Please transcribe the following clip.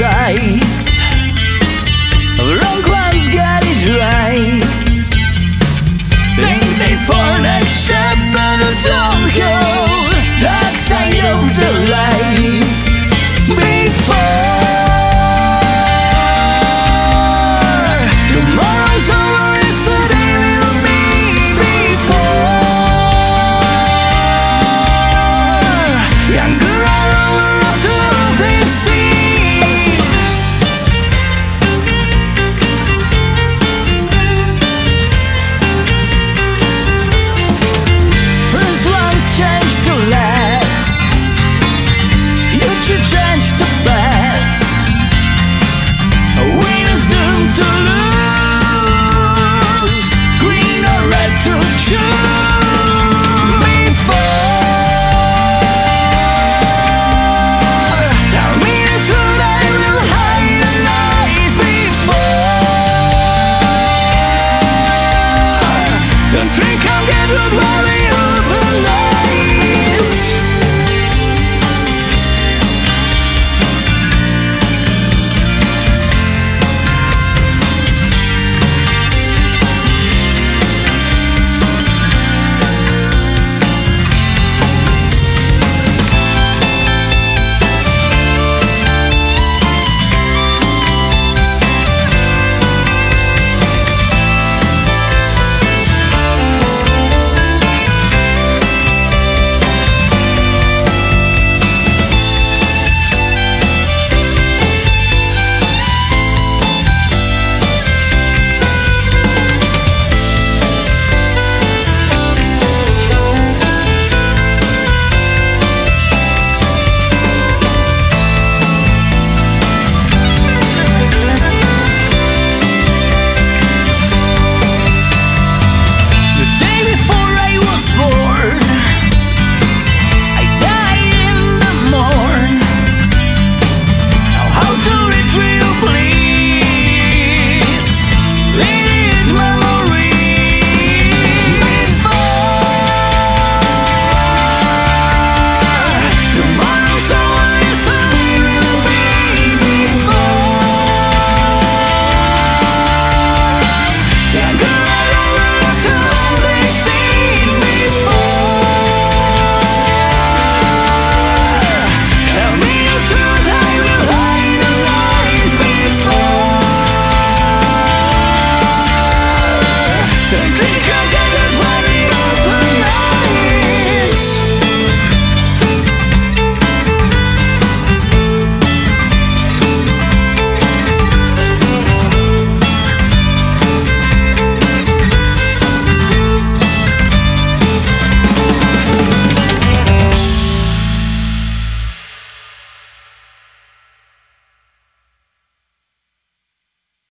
size. Wrong ones got it right. Think they fall like seven of